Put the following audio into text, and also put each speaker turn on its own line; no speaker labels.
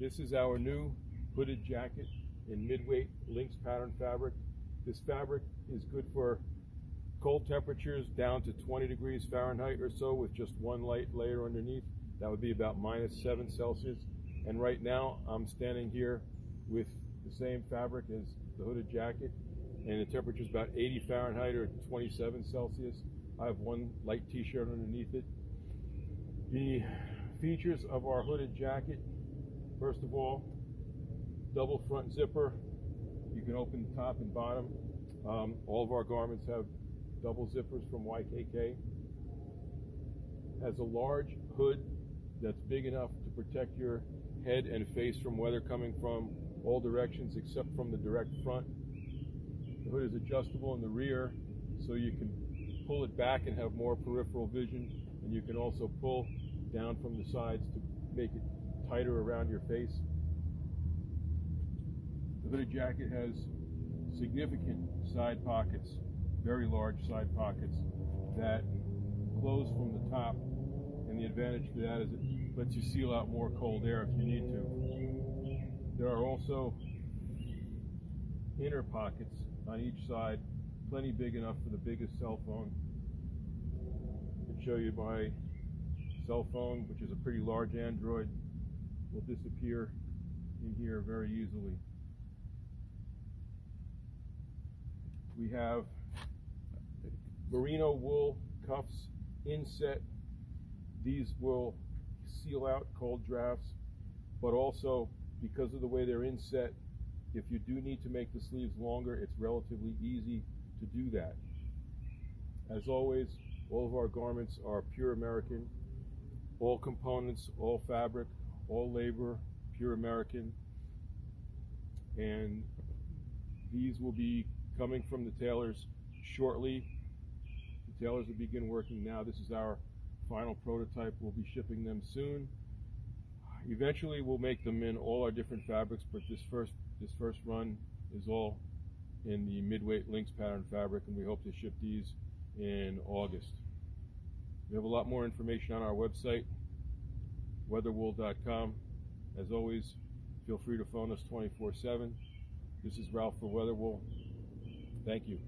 This is our new hooded jacket in mid-weight lynx pattern fabric. This fabric is good for cold temperatures down to 20 degrees Fahrenheit or so with just one light layer underneath. That would be about minus 7 Celsius. And right now I'm standing here with the same fabric as the hooded jacket and the temperature is about 80 Fahrenheit or 27 Celsius. I have one light t-shirt underneath it. The features of our hooded jacket, first of all, double front zipper. You can open the top and bottom. Um, all of our garments have double zippers from YKK. Has a large hood that's big enough to protect your head and face from weather coming from all directions except from the direct front. The hood is adjustable in the rear so you can pull it back and have more peripheral vision and you can also pull down from the sides to make it tighter around your face. The hooded jacket has significant side pockets, very large side pockets that close from the top and the advantage for that is it lets you seal out more cold air if you need to. There are also inner pockets on each side, plenty big enough for the biggest cell phone. I can show you my cell phone, which is a pretty large Android, disappear in here very easily. We have merino wool cuffs inset. These will seal out cold drafts, but also because of the way they're inset, if you do need to make the sleeves longer, it's relatively easy to do that. As always, all of our garments are pure American all components, all fabric, all labor, pure American. And these will be coming from the tailors shortly. The tailors will begin working now. This is our final prototype. We'll be shipping them soon. Eventually we'll make them in all our different fabrics, but this first this first run is all in the midweight lynx pattern fabric and we hope to ship these in August. We have a lot more information on our website, weatherwool.com. As always, feel free to phone us 24 7. This is Ralph for WeatherWool. Thank you.